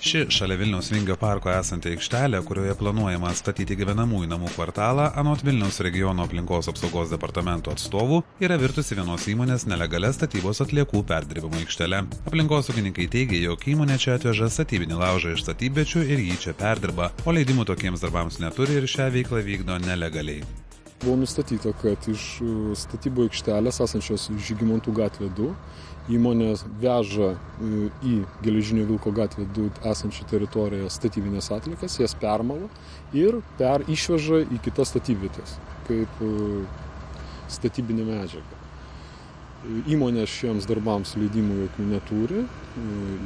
Ši šalia Vilniaus Vingio parko esanti aikštelė, kurioje planuojama statyti gyvenamųjų namų kvartalą, anot Vilniaus regiono aplinkos apsaugos departamento atstovų, yra virtusi vienos įmonės nelegalia statybos atliekų perdirbimo aikštelė. Aplinkosaugininkai teigia, jog įmonė čia atveža statybinį laužą iš statybiečių ir jį čia perdirba, o leidimų tokiems darbams neturi ir šią veiklą vykdo nelegaliai. Buvo nustatyta, kad iš statybų aikštelės esančios Žygimantų gatvė 2 įmonė veža į geležinio vilko gatvę 2 esančią teritoriją statybinės atlikas, jas permalo ir per išveža į kitas statybvietės kaip statybinė medžiaga. Įmonė šiems darbams leidimų jokių neturi,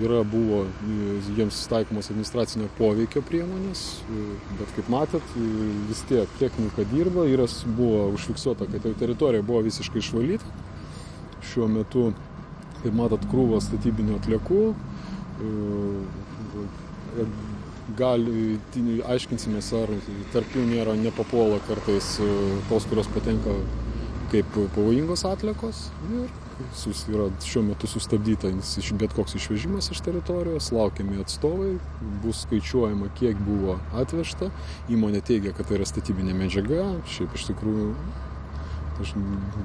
yra buvo jiems taikomas administracinio poveikio priemonės, bet kaip matėt, vis tiek technika dirba, yra buvo užfiksuota, kad teritorija buvo visiškai išvalyta. Šiuo metu, kaip matot, krūvo statybinių atliekų, gali, aiškinsimės, ar tarp jų nėra nepapuola kartais tos, kurios patenka kaip pavojingos atliekos ir yra šiuo metu sustabdyta bet koks išvežimas iš teritorijos, laukiami atstovai, bus skaičiuojama, kiek buvo atvežta, įmonė teigia, kad tai yra statybinė medžiaga, šiaip iš tikrųjų aš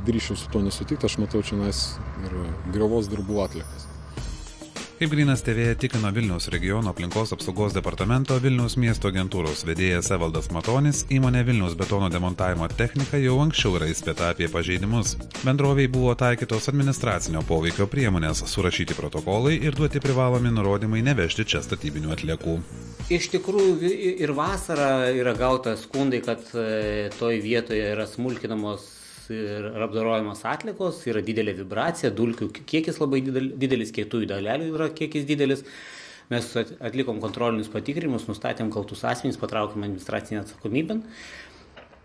drįšiau su to nesutikti, aš matau čia nes ir griovos darbų atlikas. Kaip Grinas TV tikino Vilniaus regiono aplinkos apsaugos departamento Vilniaus miesto agentūros vedėjas Evaldas Matonis, įmonė Vilniaus betono demontavimo technika jau anksčiau yra įspėta apie pažeidimus. Bendroviai buvo taikytos administracinio poveikio priemonės, surašyti protokolai ir duoti privalomi nurodymai nevežti čia statybinių atliekų. Iš tikrųjų ir vasarą yra gauta skundai, kad toj vietoje yra smulkinamos ir apdorojamos atlikos, yra didelė vibracija, dulkių kiekis labai didelis, kietųjų dalelių yra kiekis didelis. Mes atlikom kontrolinius patikrinimus, nustatėm kaltus asmenys, patraukėm administracinę atsakomybę.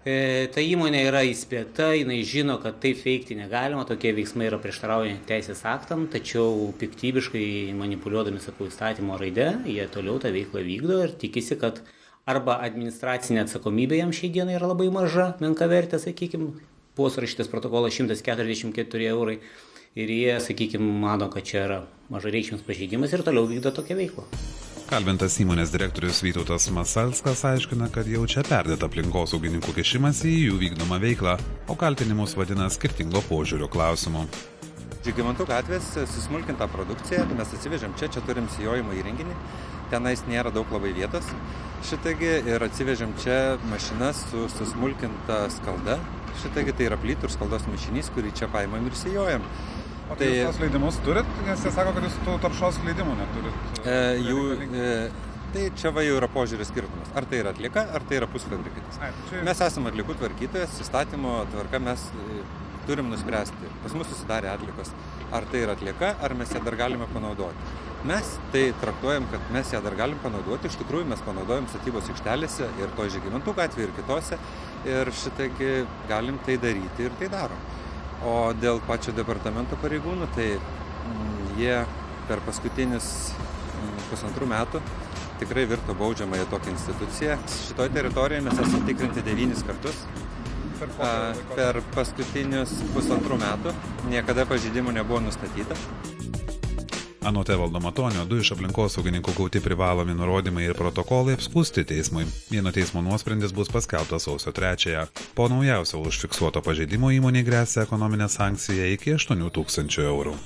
E, ta įmonė yra įspėta, jinai žino, kad taip veikti negalima, tokie veiksmai yra prieštaraujami teisės aktam, tačiau piktybiškai manipuliuodami, sakau, įstatymo raide, jie toliau tą veiklą vykdo ir tikisi, kad arba administracinė atsakomybė jam šiai dienai yra labai maža, menka vertė, sakykime, buvo surašytas protokolas 144 eurai ir jie, sakykime, mano, kad čia yra mažareikšmis pažeidimas ir toliau vykdo tokią veiklą. Kalbintas įmonės direktorius Vytautas Masalskas aiškina, kad jau čia perdėta aplinkosaugininkų kišimas į jų vykdomą veiklą, o kaltinimus vadina skirtingo požiūrio klausimu. Žygimantų gatvės susmulkinta produkcija, mes atsivežėm čia, čia turim sijojimo įrenginį, tenais nėra daug labai vietos šitagi ir atsivežėm čia mašinas su susmulkinta skalda, šitagi tai yra plytų ir skaldos mišinys, kurį čia paimam ir sijojam. O tai jūs tos leidimus turit, nes jie sako, kad jūs tų taršos leidimų neturit. E, jų, e, tai čia va jau yra požiūris skirtumas. Ar tai yra atlieka, ar tai yra pusfabrikitas. Čia... Mes esame atlikų tvarkytojas, įstatymo tvarka mes turim nuspręsti. Pas mus susidarė atlikos. Ar tai yra atlieka, ar mes ją dar galime panaudoti. Mes tai traktuojam, kad mes ją dar galim panaudoti. Iš tikrųjų, mes panaudojam statybos aikštelėse ir to žygimantų gatvėje ir kitose. Ir šitaigi galim tai daryti ir tai darom. O dėl pačio departamento pareigūnų, tai mm, jie per paskutinius mm, pusantrų metų tikrai virto baudžiamąją tokią instituciją. Šitoje teritorijoje mes esame tikrinti devynis kartus per, per paskutinius pusantrų metų niekada pažydimų nebuvo nustatyta. Anot Evaldo Matonio, du iš aplinkosaugininkų gauti privalomi nurodymai ir protokolai apskūsti teismui. Vieno teismo nuosprendis bus paskelbtas sausio 3-ąją. Po naujausio užfiksuoto pažeidimo įmonė grėsia ekonominė sankcija iki 8 tūkstančių eurų.